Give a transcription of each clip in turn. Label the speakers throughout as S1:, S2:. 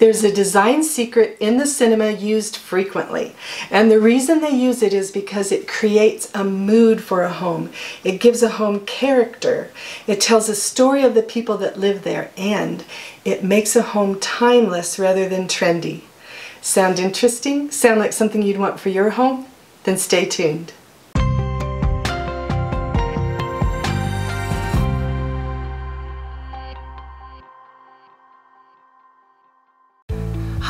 S1: There's a design secret in the cinema used frequently. And the reason they use it is because it creates a mood for a home. It gives a home character. It tells a story of the people that live there. And it makes a home timeless rather than trendy. Sound interesting? Sound like something you'd want for your home? Then stay tuned.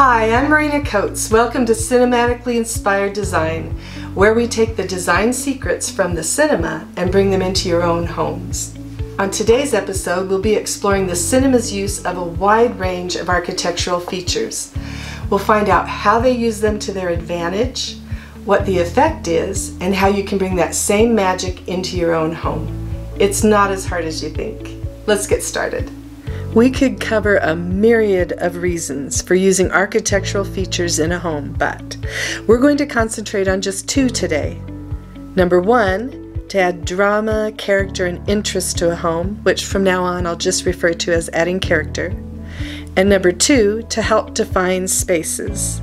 S1: Hi, I'm Marina Coates. Welcome to Cinematically Inspired Design, where we take the design secrets from the cinema and bring them into your own homes. On today's episode, we'll be exploring the cinema's use of a wide range of architectural features. We'll find out how they use them to their advantage, what the effect is, and how you can bring that same magic into your own home. It's not as hard as you think. Let's get started. We could cover a myriad of reasons for using architectural features in a home, but we're going to concentrate on just two today. Number one, to add drama, character, and interest to a home, which from now on I'll just refer to as adding character. And number two, to help define spaces.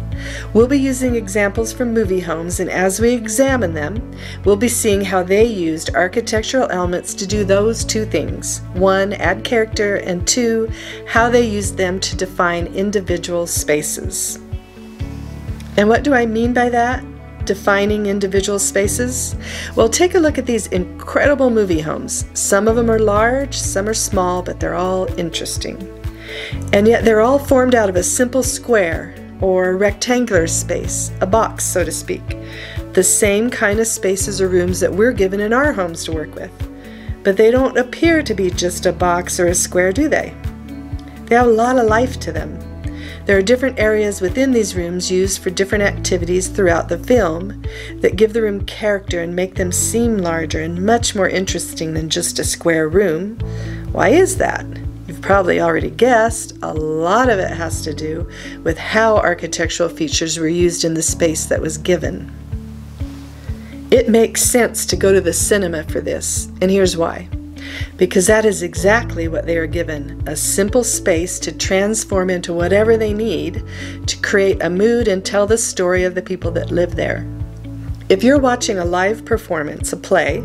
S1: We'll be using examples from movie homes, and as we examine them, we'll be seeing how they used architectural elements to do those two things one, add character, and two, how they used them to define individual spaces. And what do I mean by that? Defining individual spaces? Well, take a look at these incredible movie homes. Some of them are large, some are small, but they're all interesting. And yet they're all formed out of a simple square or rectangular space, a box, so to speak. The same kind of spaces or rooms that we're given in our homes to work with. But they don't appear to be just a box or a square, do they? They have a lot of life to them. There are different areas within these rooms used for different activities throughout the film that give the room character and make them seem larger and much more interesting than just a square room. Why is that? You've probably already guessed, a lot of it has to do with how architectural features were used in the space that was given. It makes sense to go to the cinema for this, and here's why. Because that is exactly what they are given a simple space to transform into whatever they need to create a mood and tell the story of the people that live there. If you're watching a live performance, a play,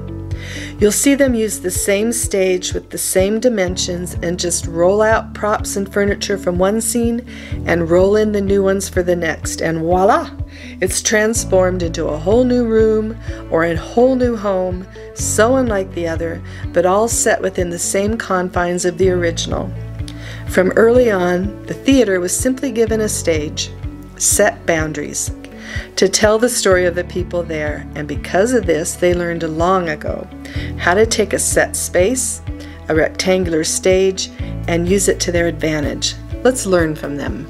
S1: You'll see them use the same stage with the same dimensions and just roll out props and furniture from one scene and roll in the new ones for the next, and voila! It's transformed into a whole new room or a whole new home, so unlike the other, but all set within the same confines of the original. From early on, the theater was simply given a stage, set boundaries, to tell the story of the people there, and because of this, they learned long ago how to take a set space, a rectangular stage, and use it to their advantage. Let's learn from them.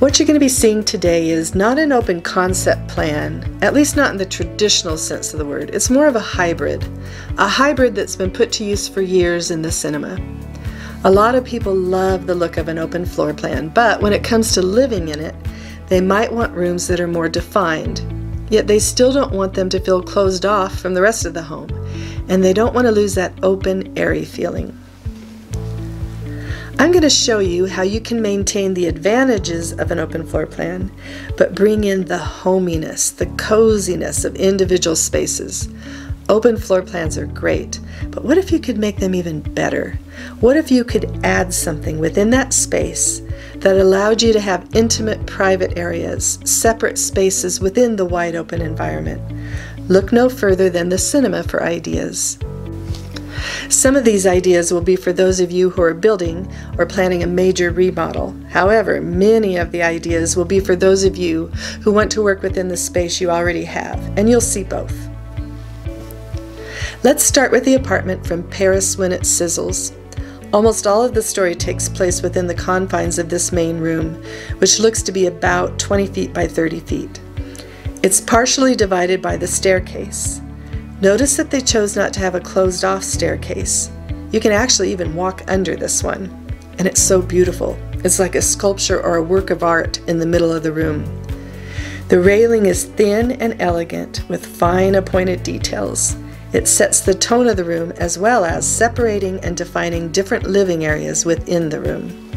S1: What you're going to be seeing today is not an open concept plan, at least not in the traditional sense of the word. It's more of a hybrid, a hybrid that's been put to use for years in the cinema. A lot of people love the look of an open floor plan, but when it comes to living in it, they might want rooms that are more defined, yet they still don't want them to feel closed off from the rest of the home, and they don't want to lose that open, airy feeling. I'm going to show you how you can maintain the advantages of an open floor plan, but bring in the hominess, the coziness of individual spaces. Open floor plans are great, but what if you could make them even better? What if you could add something within that space that allowed you to have intimate private areas, separate spaces within the wide open environment? Look no further than the cinema for ideas. Some of these ideas will be for those of you who are building or planning a major remodel. However, many of the ideas will be for those of you who want to work within the space you already have, and you'll see both. Let's start with the apartment from Paris when it sizzles. Almost all of the story takes place within the confines of this main room, which looks to be about 20 feet by 30 feet. It's partially divided by the staircase. Notice that they chose not to have a closed off staircase. You can actually even walk under this one, and it's so beautiful. It's like a sculpture or a work of art in the middle of the room. The railing is thin and elegant with fine appointed details. It sets the tone of the room as well as separating and defining different living areas within the room.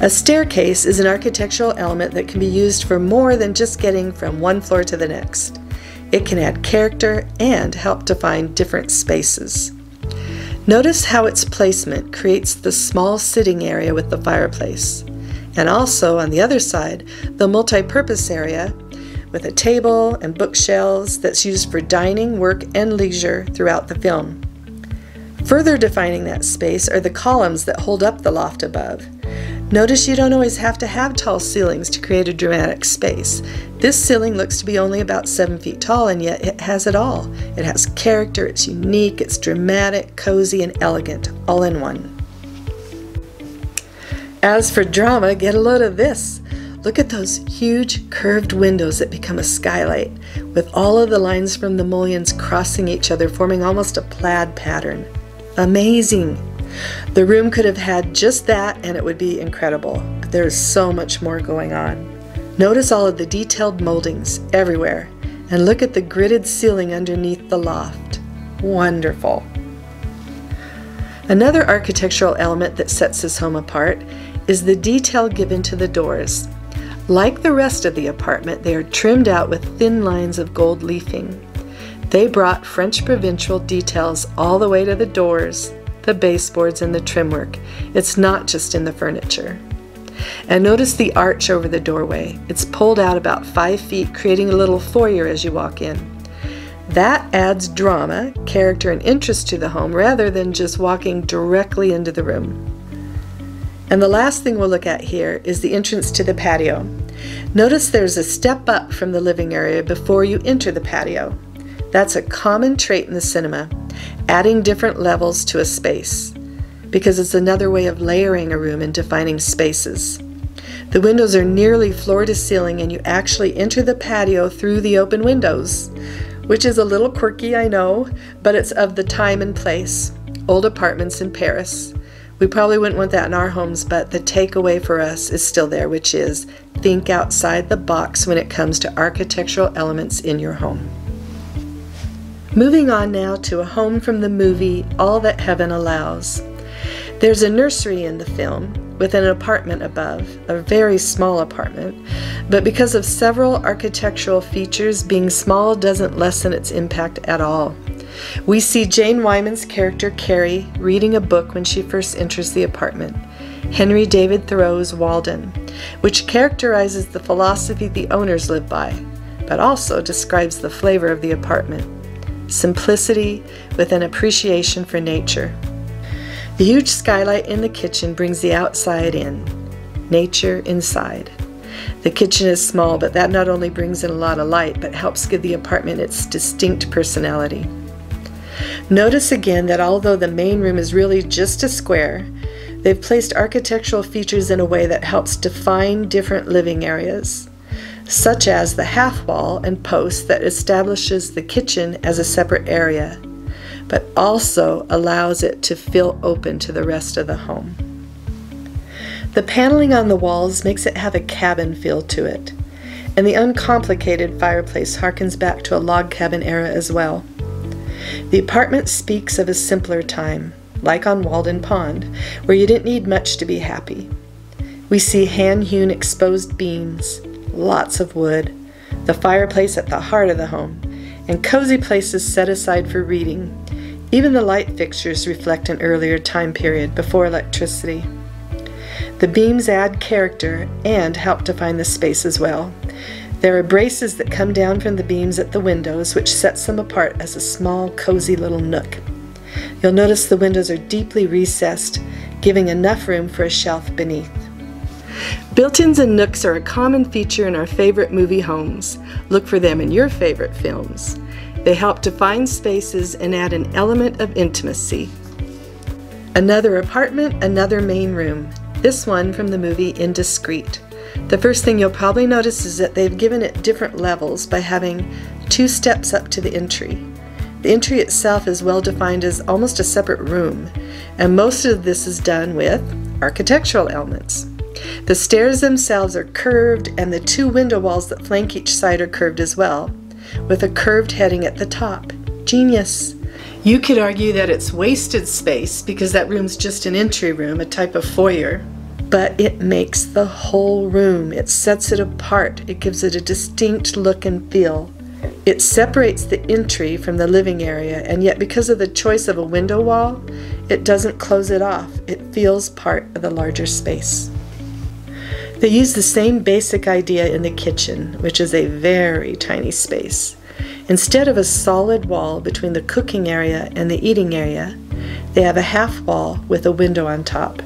S1: A staircase is an architectural element that can be used for more than just getting from one floor to the next. It can add character and help define different spaces. Notice how its placement creates the small sitting area with the fireplace. And also, on the other side, the multi-purpose area with a table and bookshelves that's used for dining, work, and leisure throughout the film. Further defining that space are the columns that hold up the loft above. Notice you don't always have to have tall ceilings to create a dramatic space. This ceiling looks to be only about 7 feet tall and yet it has it all. It has character, it's unique, it's dramatic, cozy, and elegant, all in one. As for drama, get a load of this. Look at those huge curved windows that become a skylight, with all of the lines from the mullions crossing each other, forming almost a plaid pattern. Amazing! The room could have had just that and it would be incredible, but there is so much more going on. Notice all of the detailed moldings everywhere and look at the gridded ceiling underneath the loft. Wonderful! Another architectural element that sets this home apart is the detail given to the doors. Like the rest of the apartment, they are trimmed out with thin lines of gold leafing. They brought French provincial details all the way to the doors, the baseboards, and the trim work. It's not just in the furniture. And notice the arch over the doorway. It's pulled out about five feet, creating a little foyer as you walk in. That adds drama, character, and interest to the home rather than just walking directly into the room. And the last thing we'll look at here is the entrance to the patio. Notice there's a step up from the living area before you enter the patio. That's a common trait in the cinema, adding different levels to a space, because it's another way of layering a room and defining spaces. The windows are nearly floor to ceiling, and you actually enter the patio through the open windows, which is a little quirky, I know, but it's of the time and place. Old apartments in Paris. We probably wouldn't want that in our homes, but the takeaway for us is still there, which is think outside the box when it comes to architectural elements in your home. Moving on now to a home from the movie All That Heaven Allows. There's a nursery in the film with an apartment above, a very small apartment, but because of several architectural features, being small doesn't lessen its impact at all. We see Jane Wyman's character Carrie reading a book when she first enters the apartment, Henry David Thoreau's Walden, which characterizes the philosophy the owners live by, but also describes the flavor of the apartment simplicity with an appreciation for nature. The huge skylight in the kitchen brings the outside in, nature inside. The kitchen is small, but that not only brings in a lot of light, but helps give the apartment its distinct personality. Notice again that although the main room is really just a square, they've placed architectural features in a way that helps define different living areas such as the half wall and post that establishes the kitchen as a separate area, but also allows it to feel open to the rest of the home. The paneling on the walls makes it have a cabin feel to it, and the uncomplicated fireplace harkens back to a log cabin era as well. The apartment speaks of a simpler time, like on Walden Pond, where you didn't need much to be happy. We see hand hewn exposed beams, lots of wood, the fireplace at the heart of the home, and cozy places set aside for reading. Even the light fixtures reflect an earlier time period before electricity. The beams add character and help define the space as well. There are braces that come down from the beams at the windows, which sets them apart as a small, cozy little nook. You'll notice the windows are deeply recessed, giving enough room for a shelf beneath. Built-ins and nooks are a common feature in our favorite movie homes. Look for them in your favorite films. They help define spaces and add an element of intimacy. Another apartment, another main room. This one from the movie Indiscreet. The first thing you'll probably notice is that they've given it different levels by having two steps up to the entry. The entry itself is well defined as almost a separate room, and most of this is done with architectural elements. The stairs themselves are curved, and the two window walls that flank each side are curved as well, with a curved heading at the top. Genius! You could argue that it's wasted space because that room's just an entry room, a type of foyer. But it makes the whole room. It sets it apart. It gives it a distinct look and feel. It separates the entry from the living area, and yet, because of the choice of a window wall, it doesn't close it off. It feels part of the larger space. They use the same basic idea in the kitchen, which is a very tiny space. Instead of a solid wall between the cooking area and the eating area, they have a half wall with a window on top.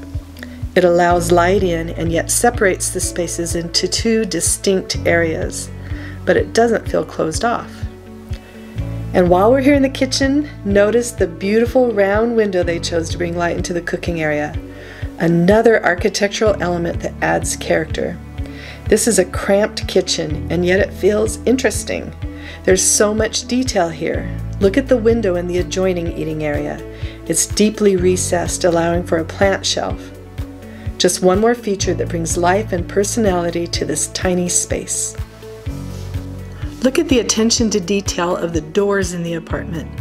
S1: It allows light in and yet separates the spaces into two distinct areas, but it doesn't feel closed off. And while we're here in the kitchen, notice the beautiful round window they chose to bring light into the cooking area. Another architectural element that adds character. This is a cramped kitchen, and yet it feels interesting. There's so much detail here. Look at the window in the adjoining eating area. It's deeply recessed, allowing for a plant shelf. Just one more feature that brings life and personality to this tiny space. Look at the attention to detail of the doors in the apartment.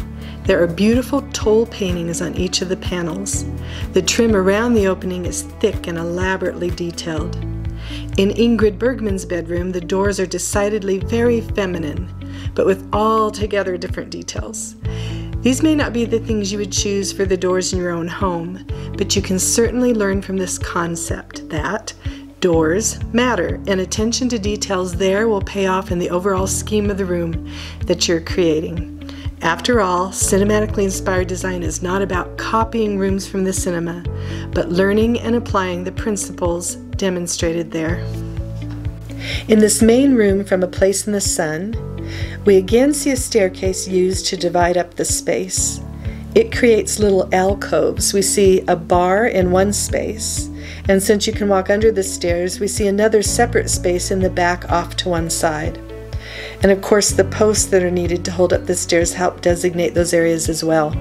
S1: There are beautiful tole paintings on each of the panels. The trim around the opening is thick and elaborately detailed. In Ingrid Bergman's bedroom, the doors are decidedly very feminine, but with altogether different details. These may not be the things you would choose for the doors in your own home, but you can certainly learn from this concept that doors matter, and attention to details there will pay off in the overall scheme of the room that you're creating. After all, cinematically inspired design is not about copying rooms from the cinema, but learning and applying the principles demonstrated there. In this main room from A Place in the Sun, we again see a staircase used to divide up the space. It creates little alcoves. We see a bar in one space, and since you can walk under the stairs, we see another separate space in the back off to one side. And of course, the posts that are needed to hold up the stairs help designate those areas as well.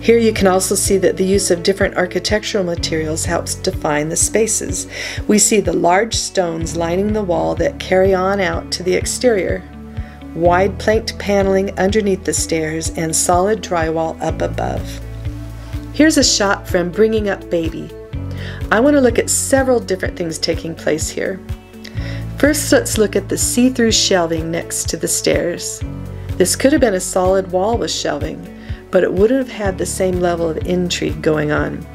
S1: Here you can also see that the use of different architectural materials helps define the spaces. We see the large stones lining the wall that carry on out to the exterior, wide planked paneling underneath the stairs, and solid drywall up above. Here's a shot from Bringing Up Baby. I want to look at several different things taking place here. First, let's look at the see-through shelving next to the stairs. This could have been a solid wall with shelving, but it wouldn't have had the same level of intrigue going on.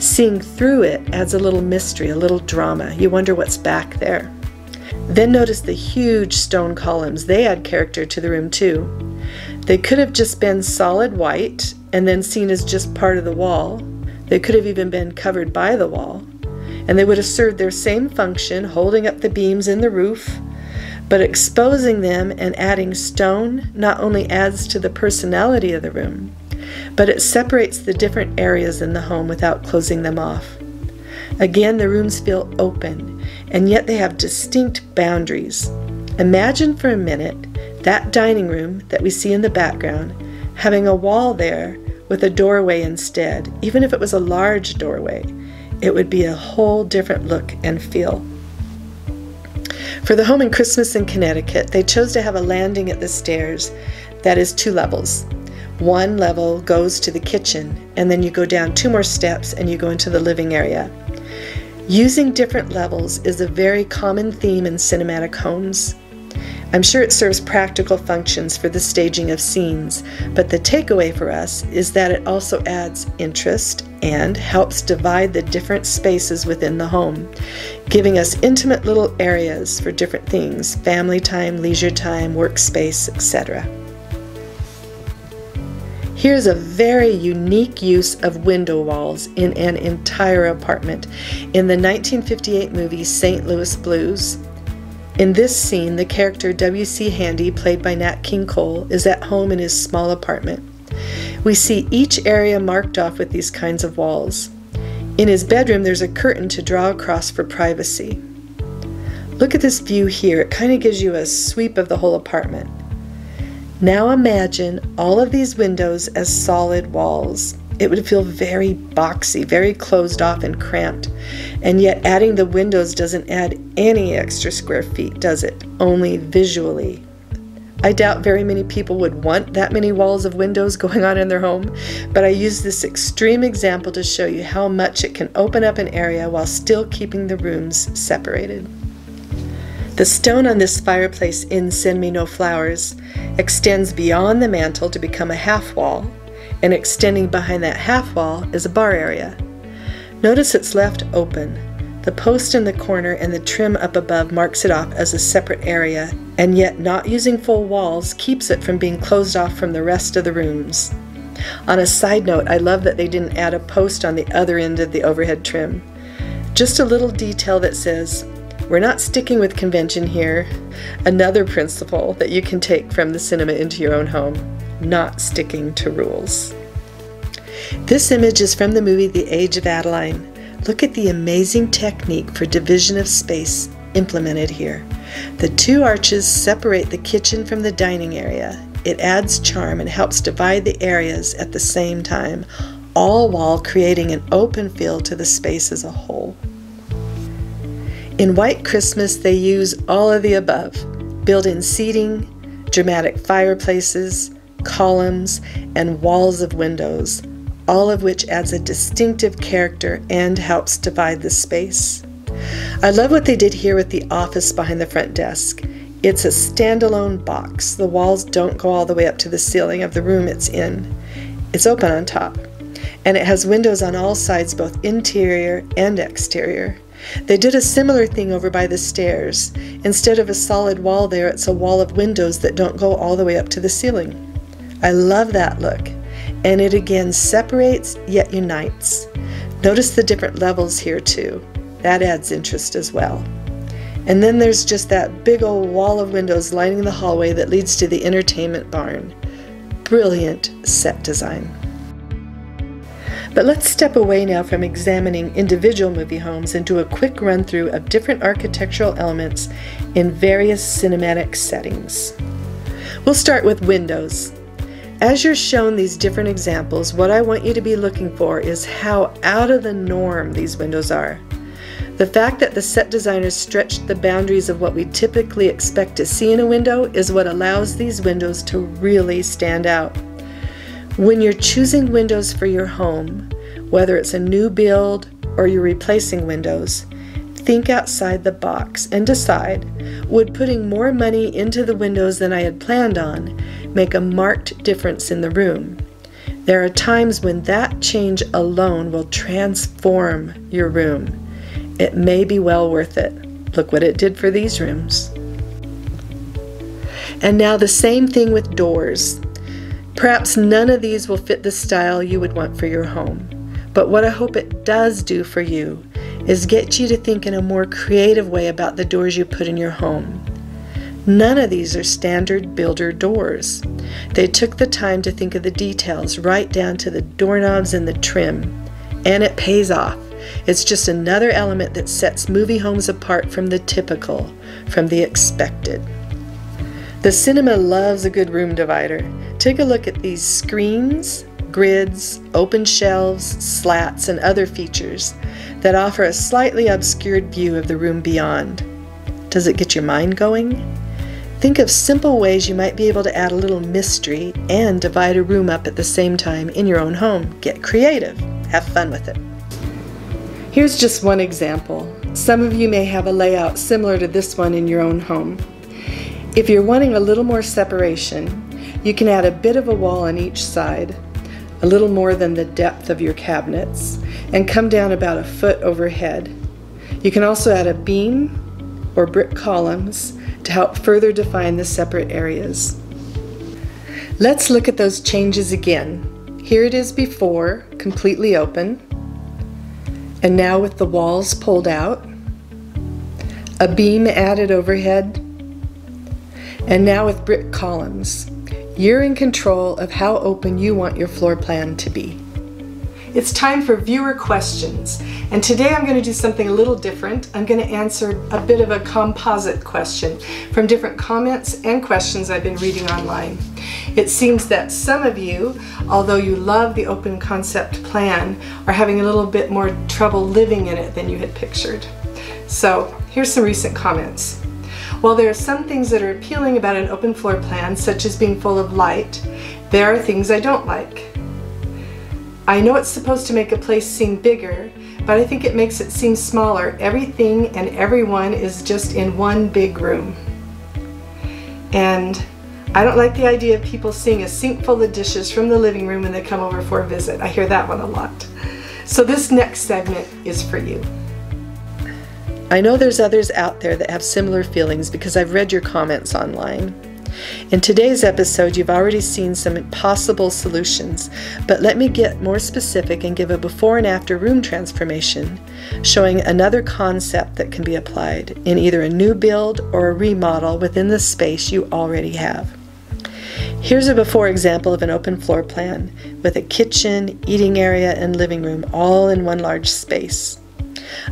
S1: Seeing through it adds a little mystery, a little drama. You wonder what's back there. Then notice the huge stone columns. They add character to the room too. They could have just been solid white and then seen as just part of the wall. They could have even been covered by the wall and they would have served their same function, holding up the beams in the roof. But exposing them and adding stone not only adds to the personality of the room, but it separates the different areas in the home without closing them off. Again, the rooms feel open, and yet they have distinct boundaries. Imagine for a minute that dining room that we see in the background having a wall there with a doorway instead, even if it was a large doorway it would be a whole different look and feel. For the home in Christmas in Connecticut, they chose to have a landing at the stairs that is two levels. One level goes to the kitchen, and then you go down two more steps and you go into the living area. Using different levels is a very common theme in cinematic homes. I'm sure it serves practical functions for the staging of scenes, but the takeaway for us is that it also adds interest and helps divide the different spaces within the home, giving us intimate little areas for different things family time, leisure time, workspace, etc. Here's a very unique use of window walls in an entire apartment in the 1958 movie St. Louis Blues. In this scene, the character W.C. Handy, played by Nat King Cole, is at home in his small apartment. We see each area marked off with these kinds of walls. In his bedroom, there's a curtain to draw across for privacy. Look at this view here. It kind of gives you a sweep of the whole apartment. Now imagine all of these windows as solid walls it would feel very boxy, very closed off and cramped. And yet, adding the windows doesn't add any extra square feet, does it? Only visually. I doubt very many people would want that many walls of windows going on in their home, but I use this extreme example to show you how much it can open up an area while still keeping the rooms separated. The stone on this fireplace in Send Me No Flowers extends beyond the mantel to become a half wall, and extending behind that half wall is a bar area. Notice it's left open. The post in the corner and the trim up above marks it off as a separate area, and yet not using full walls keeps it from being closed off from the rest of the rooms. On a side note, I love that they didn't add a post on the other end of the overhead trim. Just a little detail that says, we're not sticking with convention here. Another principle that you can take from the cinema into your own home not sticking to rules. This image is from the movie The Age of Adaline. Look at the amazing technique for division of space implemented here. The two arches separate the kitchen from the dining area. It adds charm and helps divide the areas at the same time, all while creating an open feel to the space as a whole. In White Christmas, they use all of the above built in seating, dramatic fireplaces, columns, and walls of windows, all of which adds a distinctive character and helps divide the space. I love what they did here with the office behind the front desk. It's a standalone box. The walls don't go all the way up to the ceiling of the room it's in. It's open on top, and it has windows on all sides, both interior and exterior. They did a similar thing over by the stairs. Instead of a solid wall there, it's a wall of windows that don't go all the way up to the ceiling. I love that look. And it again separates yet unites. Notice the different levels here too. That adds interest as well. And then there's just that big old wall of windows lining the hallway that leads to the entertainment barn. Brilliant set design. But let's step away now from examining individual movie homes and do a quick run through of different architectural elements in various cinematic settings. We'll start with windows. As you're shown these different examples, what I want you to be looking for is how out of the norm these windows are. The fact that the set designers stretched the boundaries of what we typically expect to see in a window is what allows these windows to really stand out. When you're choosing windows for your home, whether it's a new build or you're replacing windows, think outside the box and decide would putting more money into the windows than I had planned on make a marked difference in the room? There are times when that change alone will transform your room. It may be well worth it. Look what it did for these rooms. And now the same thing with doors. Perhaps none of these will fit the style you would want for your home. But what I hope it does do for you is get you to think in a more creative way about the doors you put in your home. None of these are standard builder doors. They took the time to think of the details right down to the doorknobs and the trim. And it pays off. It's just another element that sets movie homes apart from the typical, from the expected. The cinema loves a good room divider. Take a look at these screens, grids, open shelves, slats, and other features that offer a slightly obscured view of the room beyond. Does it get your mind going? Think of simple ways you might be able to add a little mystery and divide a room up at the same time in your own home. Get creative. Have fun with it. Here's just one example. Some of you may have a layout similar to this one in your own home. If you're wanting a little more separation, you can add a bit of a wall on each side, a little more than the depth of your cabinets, and come down about a foot overhead. You can also add a beam or brick columns to help further define the separate areas. Let's look at those changes again. Here it is before, completely open, and now with the walls pulled out, a beam added overhead, and now with brick columns. You're in control of how open you want your floor plan to be. It's time for viewer questions. And today I'm going to do something a little different. I'm going to answer a bit of a composite question from different comments and questions I've been reading online. It seems that some of you, although you love the open concept plan, are having a little bit more trouble living in it than you had pictured. So here's some recent comments. While there are some things that are appealing about an open floor plan, such as being full of light, there are things I don't like. I know it's supposed to make a place seem bigger, but I think it makes it seem smaller. Everything and everyone is just in one big room. And I don't like the idea of people seeing a sink full of dishes from the living room when they come over for a visit. I hear that one a lot. So this next segment is for you. I know there's others out there that have similar feelings because I've read your comments online. In today's episode, you've already seen some possible solutions, but let me get more specific and give a before and after room transformation, showing another concept that can be applied in either a new build or a remodel within the space you already have. Here's a before example of an open floor plan with a kitchen, eating area, and living room all in one large space.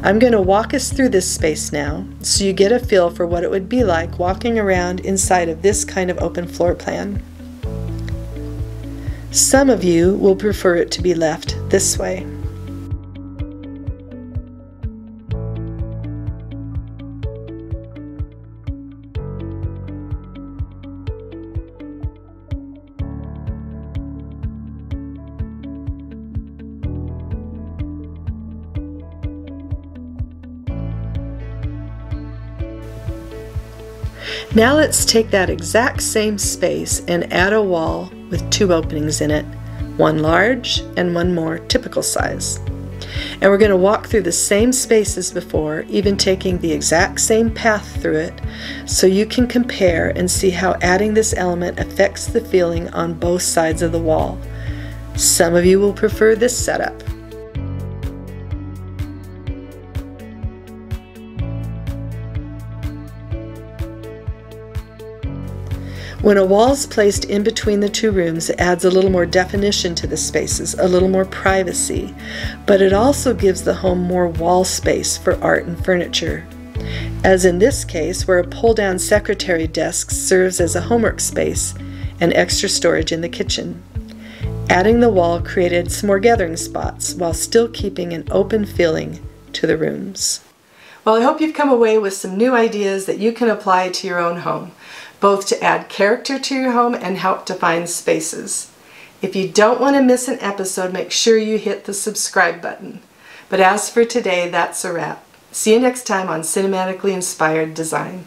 S1: I'm going to walk us through this space now so you get a feel for what it would be like walking around inside of this kind of open floor plan. Some of you will prefer it to be left this way. Now let's take that exact same space and add a wall with two openings in it, one large and one more typical size. And we're going to walk through the same space as before, even taking the exact same path through it, so you can compare and see how adding this element affects the feeling on both sides of the wall. Some of you will prefer this setup. When a wall is placed in between the two rooms, it adds a little more definition to the spaces, a little more privacy, but it also gives the home more wall space for art and furniture. As in this case, where a pull down secretary desk serves as a homework space and extra storage in the kitchen. Adding the wall created some more gathering spots while still keeping an open feeling to the rooms. Well, I hope you've come away with some new ideas that you can apply to your own home both to add character to your home and help define spaces. If you don't want to miss an episode, make sure you hit the subscribe button. But as for today, that's a wrap. See you next time on Cinematically Inspired Design.